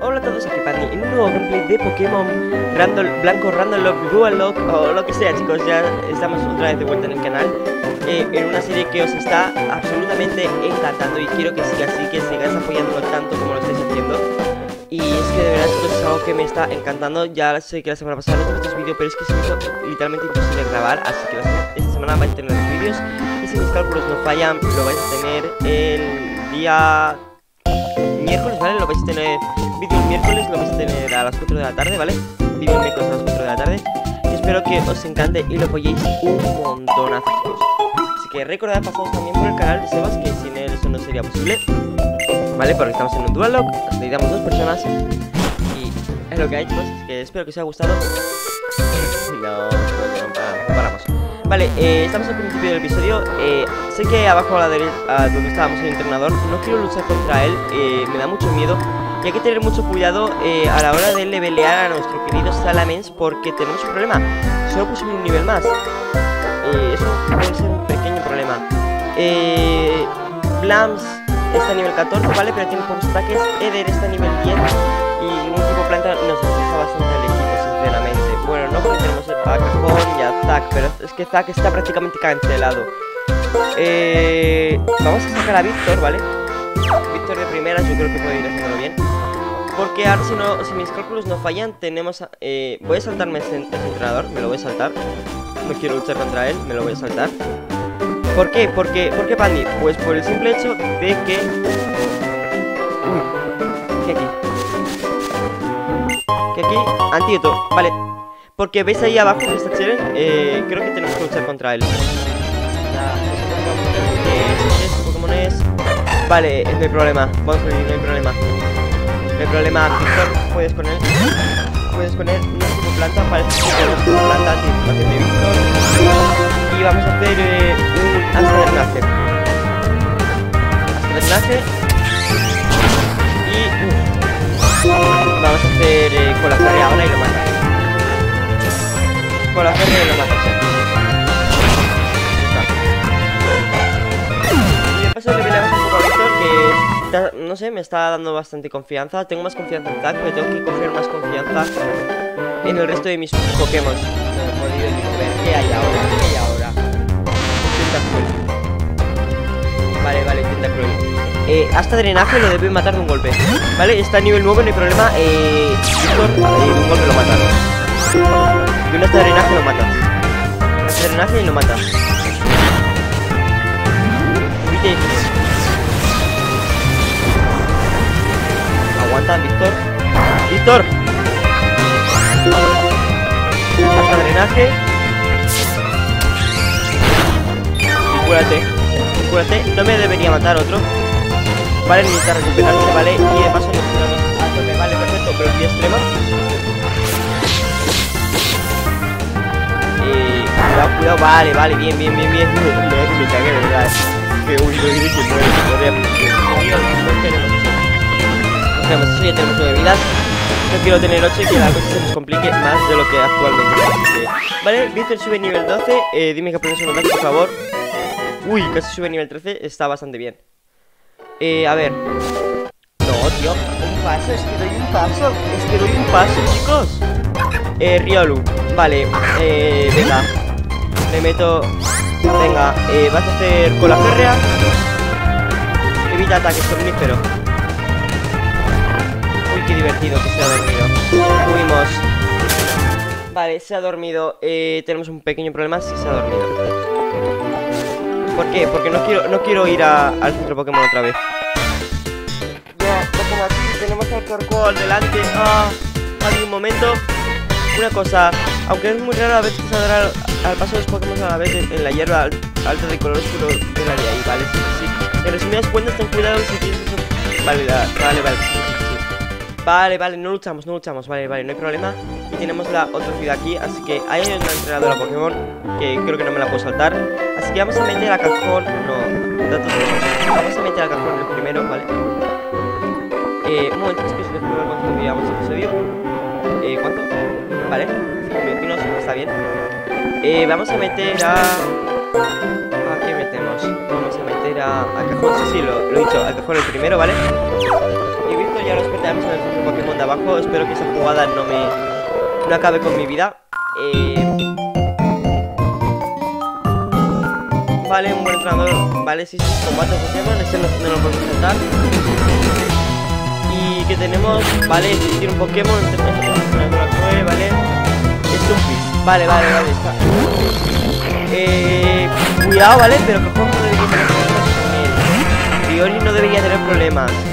Hola a todos, aquí Pandy, en un nuevo gameplay de Pokémon Random, Blanco Random Lock, Dual Lock o lo que sea chicos, ya estamos otra vez de vuelta en el canal eh, En una serie que os está absolutamente encantando y quiero que siga así, que sigáis apoyándolo tanto como lo estáis haciendo Y es que de verdad chicos es algo que me está encantando, ya sé que la semana pasada no tuve vídeos pero es que se me hizo literalmente imposible grabar Así que esta semana vais a tener los vídeos y si mis cálculos no fallan lo vais a tener el día miércoles, ¿vale? Lo vais a tener vídeo miércoles, lo vais a tener a las 4 de la tarde, ¿vale? Vídeo miércoles a las 4 de la tarde. Y espero que os encante y lo apoyéis un montón a chicos. Así que recordad pasaros también por el canal de Sebas, que sin él eso no sería posible. ¿Vale? Porque estamos en un dual lock, necesitamos dos personas. Y es lo que hay, chicos. Así que espero que os haya gustado. No, no, paramos. Vale, eh, estamos al principio del episodio. Eh, sé que abajo a la derecha, donde estábamos el entrenador, no quiero luchar contra él, eh, me da mucho miedo. Y hay que tener mucho cuidado eh, a la hora de levelear a nuestro querido Salamence porque tenemos un problema. Solo pusimos un nivel más. Eh, eso puede ser un pequeño problema. Eh, Blams está a nivel 14, ¿vale? Pero tiene pocos ataques. Eder está a nivel 10. Y un tipo planta nos deja bastante al equipo, sinceramente. Bueno, no porque tenemos a Cajón y a Zack, pero es que Zack está prácticamente cancelado. Vamos a sacar a Víctor, ¿vale? Víctor de primeras, yo creo que puede ir haciéndolo bien. Porque ahora si, no, si mis cálculos no fallan, tenemos... A, eh, voy a saltarme ese, entrenador, me lo voy a saltar. No quiero luchar contra él, me lo voy a saltar. ¿Por qué? Porque, ¿Por qué Pandy? Pues por el simple hecho de que... Uy, ¿qué aquí? ¿Qué aquí? Antídoto, vale. Porque veis ahí abajo que está Cheren, eh, creo que tenemos que luchar contra él. Vale, no hay problema. Vamos a ir, no hay problema. No hay problema. Víctor, puedes con él. Puedes con él. No es planta, parece que tenemos como planta de Víctor. Y vamos a hacer eh, un hasta drenaje. Hasta drenaje. Y. Uf. Vamos a hacer eh, con la ahora y lo mata. Con y lo mata. paso le que está, no sé, me está dando bastante confianza. Tengo más confianza en Zack, pero tengo que coger más confianza en el resto de mis Pokémon. No he podido ni mover. ¿Qué hay ahora? ¿Qué hay ahora? Tentacruel. Vale, vale, Tentacruel. Eh, hasta drenaje lo debe matar de un golpe. Vale, está a nivel 9, no hay problema. Eh, Víctor, eh, de un golpe lo mata. De un hasta drenaje lo mata. Hasta drenaje y lo mata. Víctor. ¡Víctor! Drenaje. Y cúrate. No me debería matar otro. Vale, necesita recuperarse, vale. Y de paso nos curamos. Vale, perfecto. Pero el extrema. Eh, cuidado, cuidado. Vale, vale. Bien, bien, bien, bien. me, cagué, verdad que diré que ya tenemos 9 vidas. Quiero tener 8 y que la cosa se nos complique más de lo que actualmente Vale, Víctor sube nivel 12. Eh, dime que aprendes un ataque, por favor. Uy, casi sube nivel 13. Está bastante bien. Eh, a ver. No, tío. Un paso, es que doy un paso. Es que doy un paso, chicos. Eh, Riolu. Vale, eh, venga. Le meto Venga, eh, vas a hacer con la férrea. Evita ataques somnífero. Qué divertido que se ha dormido. Fuimos. Vale, se ha dormido. Eh, tenemos un pequeño problema si se ha dormido. ¿Por qué? Porque no quiero, no quiero ir a, al centro Pokémon otra vez. Ya, Pokémon aquí, tenemos al delante. Ah, hay un momento. Una cosa, aunque es muy raro a veces saldrá al paso de los Pokémon a la vez en, la hierba alta de color oscuro del área ahí, vale, sí, sí. En resumidas cuentas, ten cuidado si tienes eso. Vale, vale, vale. Vale, vale, no luchamos, no luchamos, vale, vale, no hay problema. Y tenemos la otra ciudad aquí, así que hay una entrenadora Pokémon que creo que no me la puedo saltar. Así que vamos a meter a cajón, no, datos Vamos a meter a cajón el primero, vale. Eh, un momento, es que se les puede cuánto llevamos el episodio. Eh, ¿cuánto? Vale, 21 está bien. Eh, vamos a meter a... ¿A qué metemos? Vamos a meter a, a cajón, sí, sí, lo, lo he dicho, al cajón el primero, ¿vale? Ya lo esperamos en el centro Pokémon de abajo. Espero que esa jugada no me no acabe con mi vida. Eh, vale, un buen entrenador. Vale, sí, sí, combate Pokémon. Ese no, no lo podemos saltar. Y que tenemos, vale, tiene un Pokémon. Entrenador vale. Es Vale, vale, vale, está. Eh, cuidado, ¿vale? Pero que no debería tener problemas. Priori no debería tener problemas.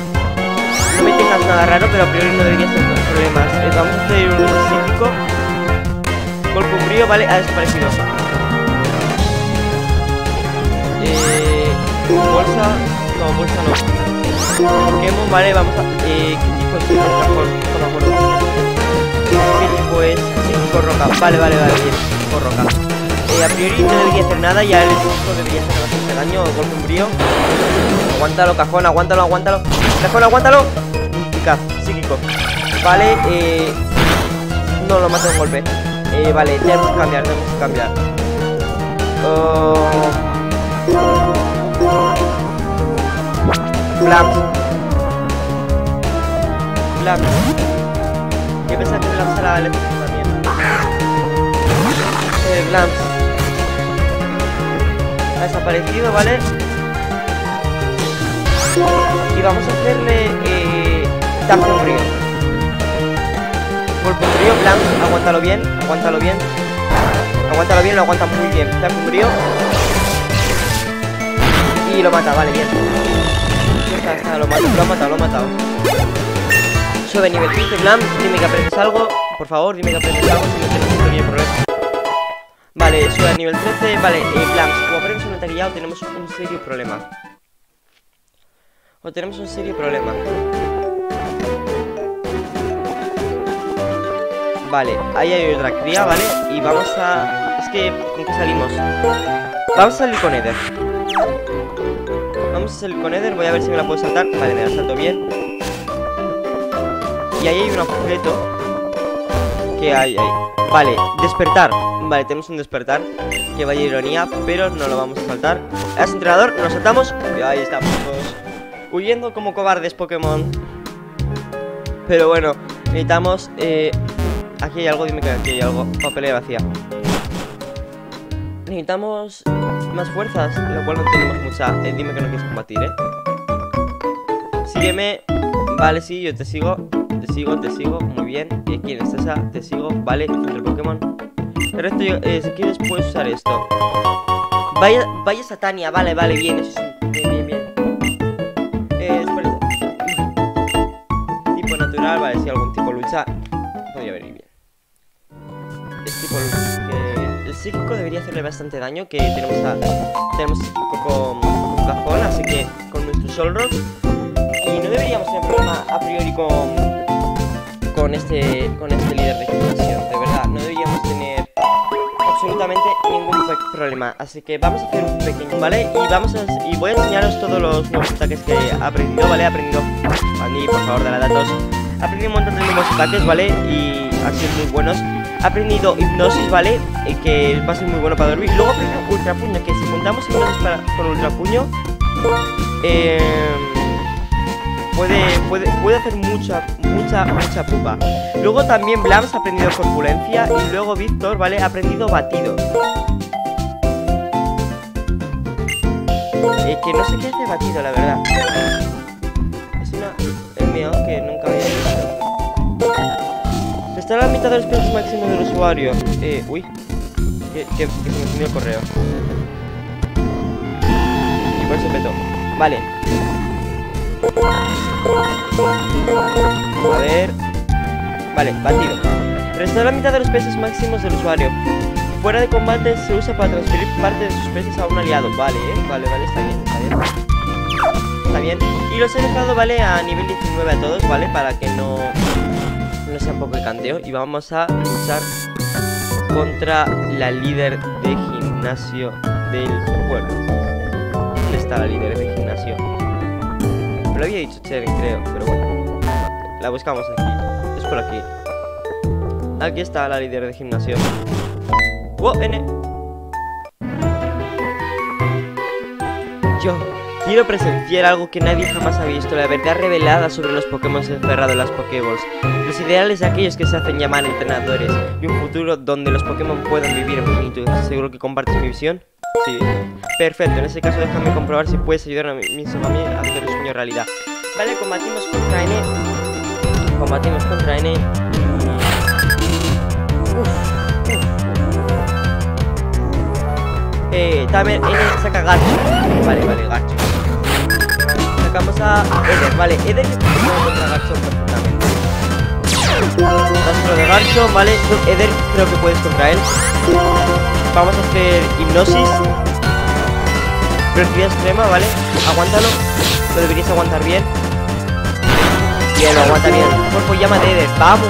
No me tengas nada raro, pero a priori no debería tener problemas. Eh, vamos a hacer un psíquico. Golpe umbrío, ¿vale? Ha desaparecido. Eh, bolsa. No, bolsa no. Pokémon, vale, vamos a. Eh, ¿Qué tipo es? No me acuerdo. ¿Qué tipo es? Vale, vale, vale, bien. A priori no debería hacer nada, ya el escudo debería hacer bastante daño, golpe umbrío. Aguántalo, cajón, aguántalo, aguántalo. Cajón, aguántalo. Picaz, psíquico. Vale, eh. No lo mato un golpe. Eh, vale, tenemos que cambiar, tenemos que cambiar. Oh. Blams. Blams. Yo pensaba que Blams era eléctrico también. Eh, Blams desaparecido, ¿vale? Y vamos a hacerle eh, un frío. Golpe frío, plan, aguántalo bien, aguántalo bien. Aguántalo bien, lo aguanta muy bien. un frío. Y lo mata, vale, bien. Lo, mata, lo ha matado, lo ha matado. Sube nivel 15, Glam, dime que aprendes algo. Por favor, dime que aprendes algo si no tienes ningún problema. Vale, sube a nivel 13. Vale, eh, como aprendes un ataque tenemos un serio problema. O tenemos un serio problema. Vale, ahí hay otra cría, ¿vale? Y vamos a... Es que, ¿con qué salimos? Vamos a salir con Eder. Vamos a salir con Eder, voy a ver si me la puedo saltar. Vale, me la salto bien. Y ahí hay un objeto. Que hay ahí. Vale, despertar. Vale, tenemos un despertar. Que vaya ironía, pero no lo vamos a saltar. Es entrenador, nos saltamos. Y ahí estamos todos. Huyendo como cobardes Pokémon. Pero bueno, necesitamos... Eh, aquí hay algo, dime que aquí hay algo. Papelera vacía. Necesitamos más fuerzas, lo cual no tenemos mucha. Eh, dime que no quieres combatir, ¿eh? Sígueme. Vale, sí, yo te sigo. Te sigo, te sigo, muy bien. ¿Y quién es esa? Te sigo, vale, el Pokémon. El resto, eh, si quieres, puedes usar esto. Vaya, vaya Satania, vale, vale, bien, eso sí. Bien, bien, bien. Eh, tipo natural, vale, si algún tipo lucha, podría venir bien. Es tipo lucha. el psíquico debería hacerle bastante daño, que tenemos a, tenemos psíquico con, con cajón, así que con nuestro Solrock. Y no deberíamos tener problema a priori con con este, con este líder. De absolutamente ningún problema. Así que vamos a hacer un pequeño, ¿vale? Y vamos a, y voy a enseñaros todos los nuevos ataques que he aprendido, ¿vale? He aprendido... Andy, por favor, dale datos. He aprendido un montón de nuevos ataques, ¿vale? Y han sido muy buenos. He aprendido hipnosis, ¿vale? Eh, que va a ser muy bueno para dormir. Luego he ultra puño, que si juntamos hipnosis para, con ultra puño... Eh puede, puede, puede hacer mucha, mucha, mucha pupa. Luego también Blams ha aprendido corpulencia y luego Víctor, ¿vale? Ha aprendido batido. Eh, que no sé qué hace batido, la verdad. Es una... Es mío, que nunca había visto. Está la mitad de los pesos máximos del usuario. Eh, uy. Que, que, que se me encendió el correo. Y por eso petó. Vale. A ver. Vale, batido. Restaura la mitad de los peces máximos del usuario. Fuera de combate se usa para transferir parte de sus peces a un aliado. Vale, ¿eh? Vale, vale, está bien, está bien. Y los he dejado, ¿vale? A nivel 19 a todos, ¿vale? Para que no, no sea un poco de canteo. Y vamos a luchar contra la líder de gimnasio del pueblo. ¿Dónde está la líder de gimnasio? Me lo había dicho Cheren, creo, pero bueno. La buscamos aquí. Es por aquí. Aquí está la líder de gimnasio. ¡Wow! N! Yo Quiero presenciar algo que nadie jamás ha visto, la verdad revelada sobre los Pokémon encerrados en las Pokéballs, los ideales de aquellos que se hacen llamar entrenadores, y un futuro donde los Pokémon puedan vivir en plenitud. ¿Seguro que compartes mi visión? Sí. Perfecto, en ese caso déjame comprobar si puedes ayudar a mi, a mí a hacer el sueño realidad. Vale, combatimos contra N. Combatimos contra N. Eh, también N saca Garcho. Vale, vale, Garcho. Sacamos a Eder, vale, Eder contra Garcho perfectamente. Rastro de Garcho, vale, Eder creo que puedes contra él. Vamos a hacer hipnosis. Velocidad extrema, ¿vale? Aguántalo. Lo deberías aguantar bien. Bien, lo aguanta bien. Cuerpo llama de Eder. ¡Vamos!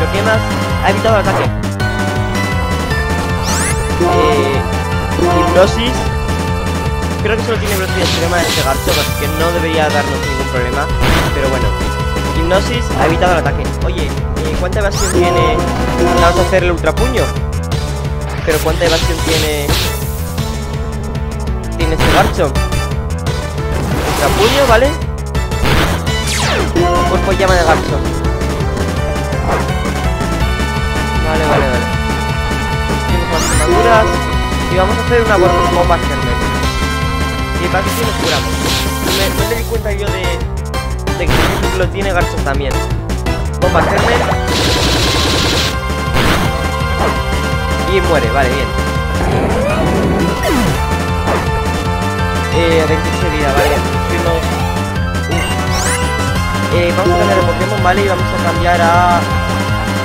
Lo quemas. Ha evitado el ataque. Eh, hipnosis. Creo que solo tiene velocidad extrema este garcho, así que no debería darnos ningún problema. Pero bueno. Hipnosis ha evitado el ataque. Oye, eh, ¿cuánta evasión tiene? Vamos a hacer el ultrapuño. Pero ¿cuánta evasión tiene? Tiene este garcho. Ultrapuño, ¿vale? Cuerpo llama de garcho. Vale, vale, vale. Tienes más armaduras. Y vamos a hacer una bomba germen. Y para que si nos curamos. Me, me di cuenta yo de, de que lo tiene garcho también. Bomba germen. Y muere, vale, bien. Eh, 26 vida, vale. Eh, vamos a cambiar de Pokémon, vale, y vamos a cambiar a...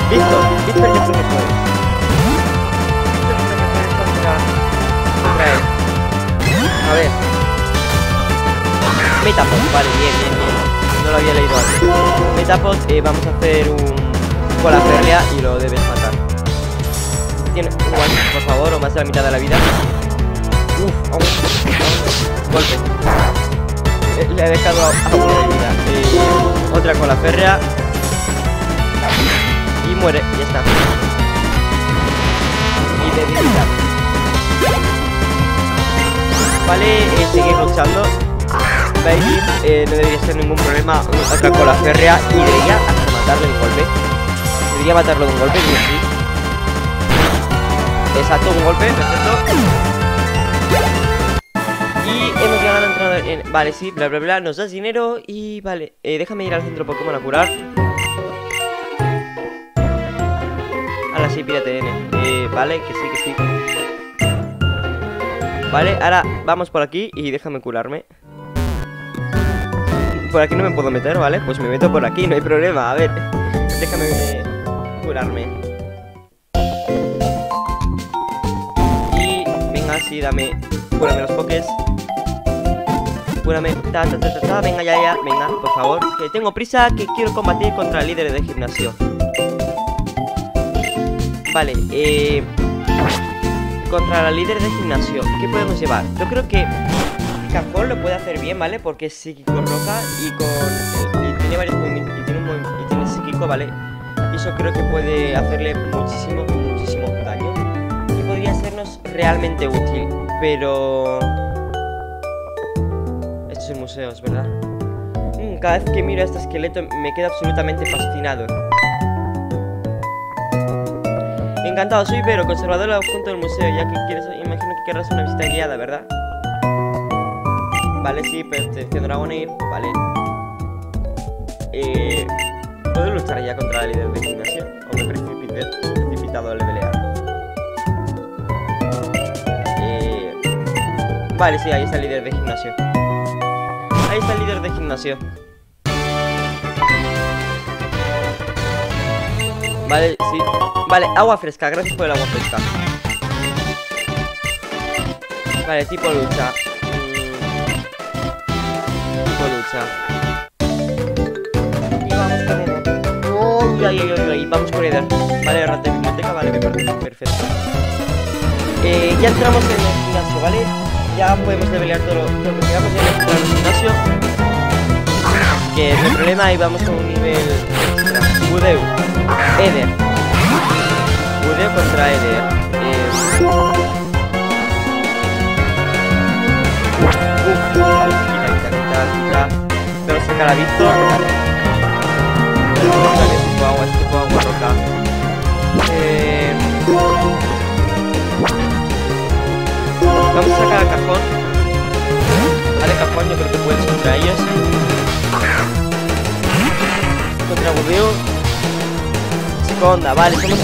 Víctor, Víctor yo creo que él. A ver. Metapod, vale, bien, bien, bien. No lo había leído antes. Metapod, eh, vamos a hacer un... con la y lo debes matar tiene un por favor, o más de la mitad de la vida. Uf, aún, golpe. Eh, le he dejado a, de vida. Otra con la férrea. Y muere, ya está. Y debilidad. Vale, eh, seguir luchando. Baby, eh, no debería ser ningún problema. Otra con la férrea. Y debería hasta matarle un golpe. Debería matarlo de un golpe, y así. Exacto, un golpe, perfecto. Y hemos llegado al entrenador. En... Vale, sí, bla bla bla. Nos das dinero y vale. Eh, déjame ir al centro Pokémon a curar. Ahora sí, pídate N. Eh, vale, que sí, que sí. Vale, ahora vamos por aquí y déjame curarme. Por aquí no me puedo meter, ¿vale? Pues me meto por aquí, no hay problema. A ver, déjame curarme. Sí, dame. Cúrame los pokés. Cúrame. Ta, Venga, ya, ya. Venga, por favor. Que tengo prisa, que quiero combatir contra el líder de gimnasio. Vale, eh. Contra la líder de gimnasio, ¿qué podemos llevar? Yo creo que Cajón lo puede hacer bien, ¿vale? Porque es psíquico roja y con. Y tiene varios movimientos. Y tiene, un, y tiene psíquico, ¿vale? Y eso creo que puede hacerle muchísimo, podría sernos realmente útil, pero... Esto es es ¿verdad? Mm, cada vez que miro a este esqueleto me quedo absolutamente fascinado. Encantado, soy Vero, conservador junto del museo, ya que quieres, imagino que querrás una visita guiada, ¿verdad? Vale, sí, perteneciendo a Dragonair, vale. Eh, ¿Puedo luchar ya contra la líder de gimnasio? ¿O me precipité, precipitado al levelear? Vale, sí, ahí está el líder de gimnasio. Ahí está el líder de gimnasio. Vale, sí. Vale, agua fresca, gracias por el agua fresca. Vale, tipo lucha. Mm. Tipo lucha. Y vamos con Eder. Uy, ay, ay, ay, vamos con Eder. Vale, rata biblioteca, vale, me parece perfecto. Eh, ya entramos en el gimnasio, ¿vale? ya podemos levelear todo lo, que queramos, ya el gimnasio. Que el problema y vamos a un nivel extra. Budeu. Eder. Budeu contra Eder. Eh... Pero, tipo agua, es tipo agua. Vamos a sacar a cajón. Vale, cajón, yo creo que puedes contra ellos. Contra Budeo. Chico vale, somos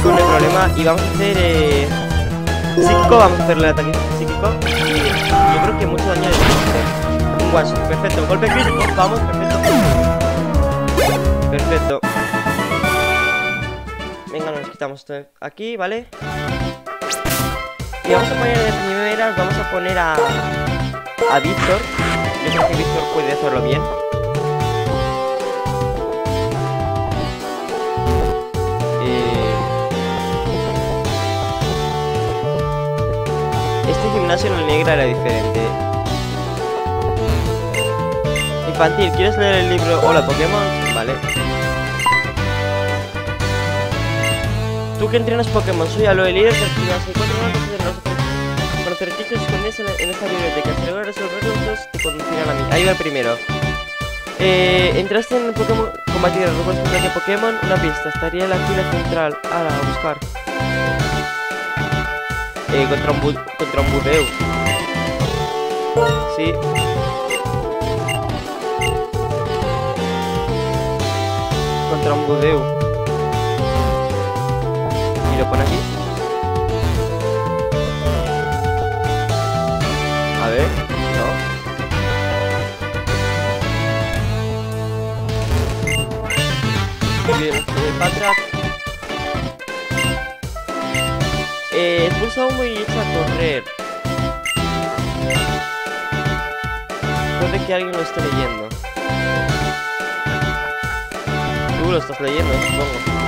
chicos, no hay problema. Y vamos a hacer eh... psíquico, vamos a hacerle el ataque psíquico. Y yo creo que mucho daño de Un one perfecto. Golpe crítico, vamos, perfecto. Perfecto. Aquí, ¿vale? Y vamos a poner de primeras, vamos a poner a... A Víctor. Yo creo que Víctor puede hacerlo bien. Eh, este gimnasio en el negro era diferente. Infantil, ¿quieres leer el libro Hola Pokémon? Vale. Tú que entrenas Pokémon, soy Aloe Líder del gimnasio. Cuatro de los Con acertijos escondes en, esta biblioteca. Si logras resolverlos, te conducirán a mí. Ahí va el primero. Eh, entraste en Pokémon combatir el robot de Pokémon. Una pista, estaría en la fila central. Ahora, a buscar. Eh, contra un, bu contra un Budeu. Sí. Contra un Budeu lo pone aquí. A ver, no. Bien, eh, Patrick. Eh, expulsa humo y echa a correr. Puede que alguien lo esté leyendo. Tú lo estás leyendo, supongo.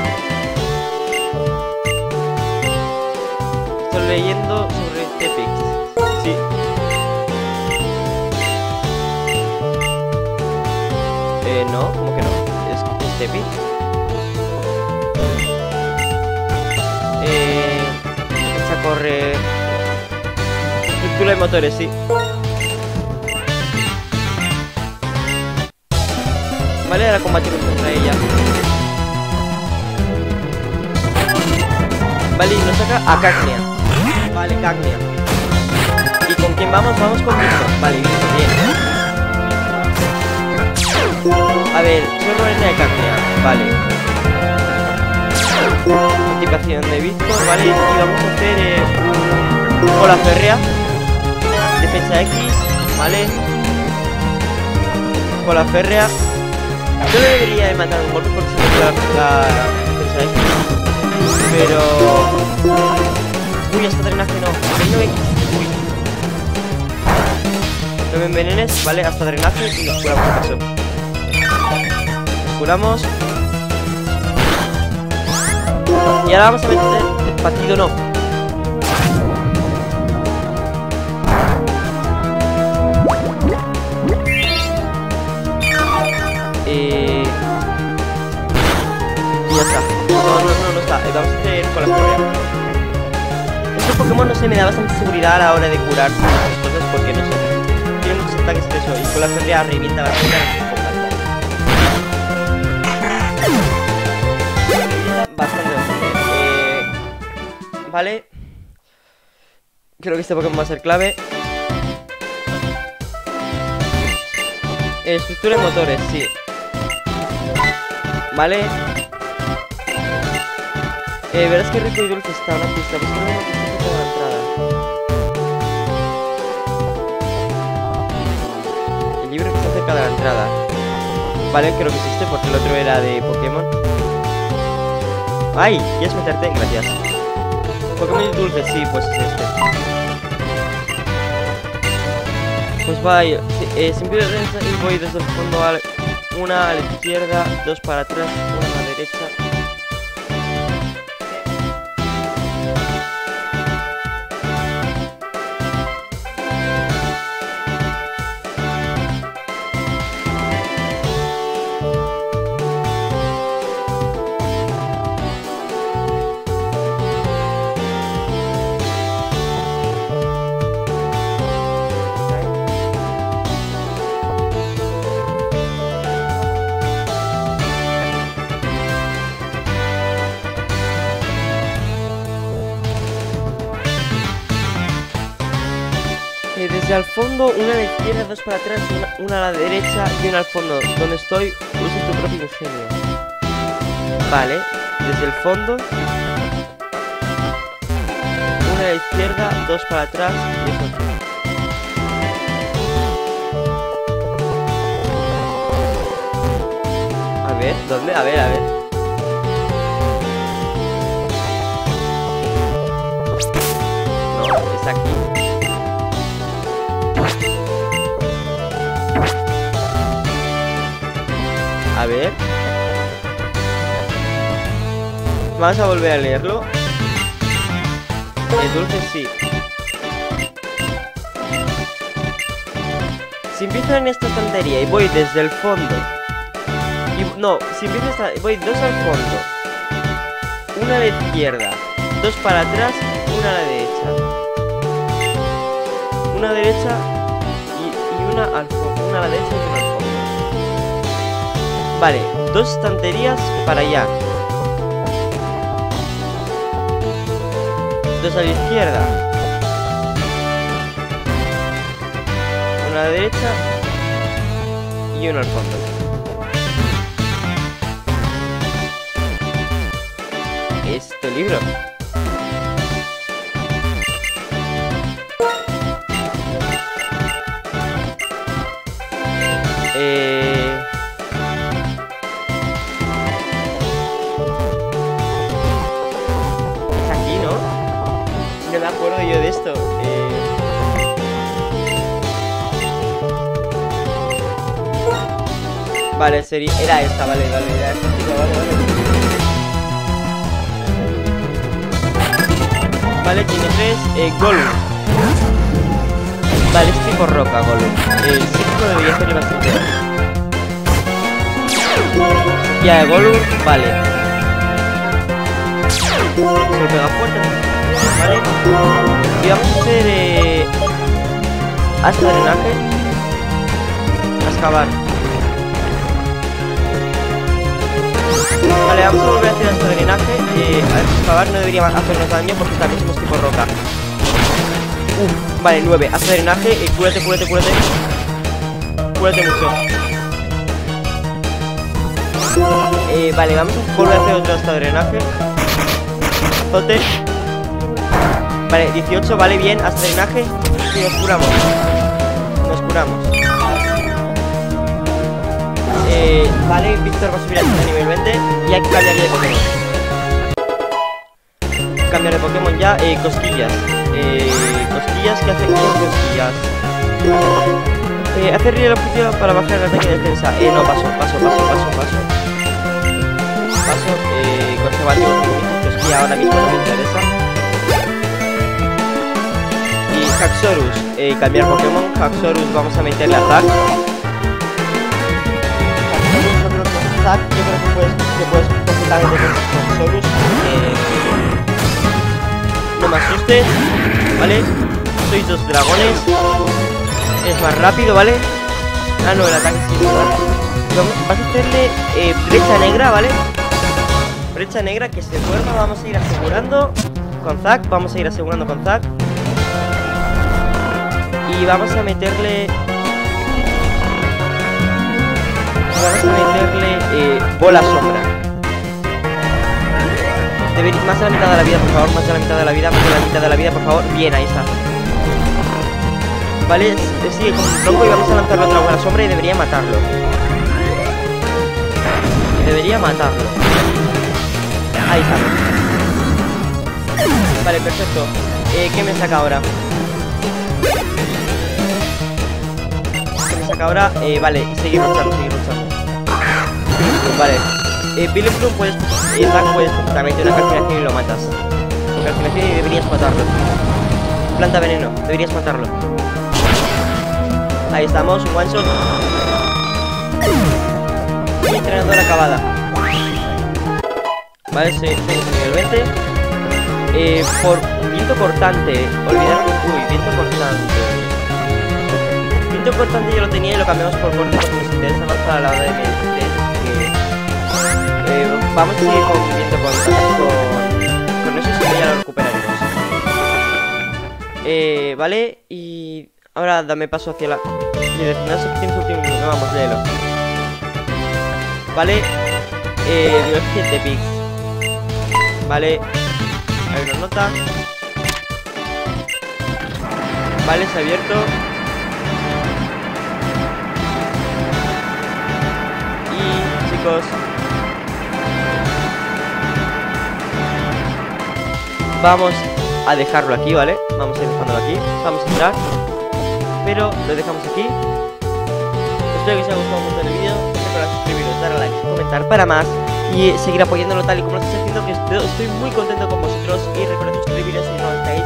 Leyendo sobre Tepix. Sí. Eh, no, ¿cómo que no? ¿Es, es Tepic? Eh, echa a correr. Estructura de motores, sí. Vale, ahora combatir contra ella. Vale, y nos saca a Cacnea. Vale, Cagnia. ¿Y con quién vamos? Vamos con Víctor. Vale, bien. A ver, solo es de Cagnia. Vale. Activación de Víctor, vale. Y vamos a hacer eh, un bola férrea. Defensa X, vale. Bola férrea. Yo debería de matar un golpe porque se me la defensa X. Pero... Uy, drenaje no. no me envenenes, vale, hasta drenaje y nos curamos acaso. Nos curamos. Y ahora vamos a meter el partido no. Eh... Y está. No, no, no, no está. Vamos a hacer con la historia. Pokémon no sé, me da bastante seguridad a la hora de curar las cosas porque no sé. Tiene muchos ataques de eso y con la feria revienta bastante Bastante, bastante. Eh, vale. Creo que este Pokémon va a ser clave. estructura de motores, sí. Vale. Eh, verás que rico y dulce está una pista. De la entrada. Vale, creo que existe porque el otro era de Pokémon. ¡Ay! ¿Quieres meterte? Gracias. Pokémon dulce, sí, pues es este. Pues vaya, eh, siempre voy desde el fondo a una a la izquierda, dos para atrás, Una a la izquierda, dos para atrás, una, una a la derecha y una al fondo. Donde estoy, usa tu propio ingenio. Vale, desde el fondo. Una a la izquierda, dos para atrás y eso aquí. A ver, ¿dónde? A ver, a ver. No, es aquí. A ver. Vamos a volver a leerlo. El dulce sí. Si empiezo en esta estantería y voy desde el fondo. Y, no, si empiezo esta, voy dos al fondo. Una a la izquierda. Dos para atrás, una a la derecha. Una derecha y, una al fondo. Una a la derecha y una. Vale, dos estanterías para allá. Dos a la izquierda. Una a la derecha y una al fondo. Este libro. Acuerdo yo de esto. Eh... Vale, sería... Era esta, vale, vale, era esta. Vale, vale. Vale, tiene tres. Eh, Gollum. Vale, es tipo roca, Gollum. El círculo debería hacerle bastante. Ya, Gollum, vale. Se lo pega fuerte. Vale. Y vamos a hacer hasta drenaje. A excavar. Vale, vamos a volver a hacer hasta drenaje. Eh, a excavar no debería hacernos daño porque también somos tipo roca. Vale, 9. Haz drenaje. Eh, cúrate, cúrate, cúrate. Cúrate mucho. Eh, vale, vamos a volver a hacer otro hasta drenaje. Azote. Vale, 18, vale, bien, hasta drenaje. Y nos curamos. Nos curamos. Eh, vale, Víctor va a subir a nivel 20 y hay que cambiar de Pokémon. Cambiar de Pokémon ya, eh, cosquillas. Eh, cosquillas, ¿qué hace? ¿Qué hace cosquillas? Eh, hacer el objetivo para bajar el ataque de defensa. Eh, no, paso, paso, paso, paso, paso. Paso, eh, cosquilla ahora mismo no me interesa. Haxorus, eh, cambiar Pokémon. Haxorus, vamos a meterle a Zack. Haxorus, yo creo yo creo que puedes, que puedes con Haxorus. Eh, no me asustes, ¿vale? Sois dos dragones. Es más rápido, ¿vale? Ah, no, el ataque ¿vale? Vamos, vas a hacerle eh, brecha negra, ¿vale? Brecha negra que se duerma, vamos a ir asegurando con Zack, vamos a ir asegurando con Zack. Y vamos a meterle... Vamos a meterle eh, bola sombra. Debería, más de la mitad de la vida, por favor, más de la mitad de la vida, más de la mitad de la vida, por favor. Bien, ahí está. Vale, s- sigue con un tronco y vamos a lanzarle otra buena sombra y debería matarlo. Y debería matarlo. Ahí está. Vale, perfecto. Eh, ¿Qué me saca ahora? ¿Qué me saca ahora? Eh, vale, seguir luchando, seguir luchando. Vale. Eh, Billy Plum puedes... Eh, Zack puedes perfectamente una calculación y lo matas. Calculación y deberías matarlo. Planta veneno, deberías matarlo. Ahí estamos, one shot. Y entrenadora acabada. Vale, sí, estamos en nivel 20. Eh, por viento cortante. Olvidar. Uy, viento cortante. Viento cortante yo lo tenía y lo cambiamos por corto porque nos interesa más para la hora de que. que- eh, vamos a seguir con viento cortante. Con, con eso sí que ya lo recuperaremos. Eh, vale, y Ahora dame paso hacia la dirección. Tienes último minuto. Vamos, léelo. Vale. Eh, biología de Pix. Vale. Hay una nota. Vale, se ha abierto. Y chicos. Vamos a dejarlo aquí, ¿vale? Vamos a ir dejándolo aquí. Vamos a entrar. Pero lo dejamos aquí. Espero que os haya gustado mucho el vídeo. Recuerda suscribiros, dar a like, comentar para más. Y seguir apoyándolo tal y como lo estáis haciendo. Que estoy, muy contento con vosotros. Y recuerda suscribiros si no estáis.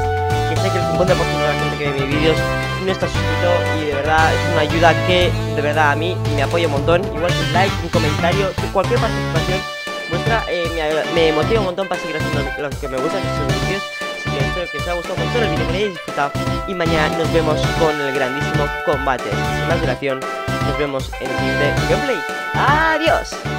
Que sé que el 50% de la gente que ve mis vídeos no está suscrito. Y de verdad es una ayuda que de verdad a mí me apoya un montón. Igual que un like, un comentario, cualquier participación vuestra eh, me, me, motiva un montón para seguir haciendo lo que me gusta, que son vídeos. Así que espero que os haya gustado mucho el vídeo, que lo hayáis disfrutado. Y mañana nos vemos con el grandísimo combate. Sin más dilación, nos vemos en el siguiente gameplay. ¡Adiós!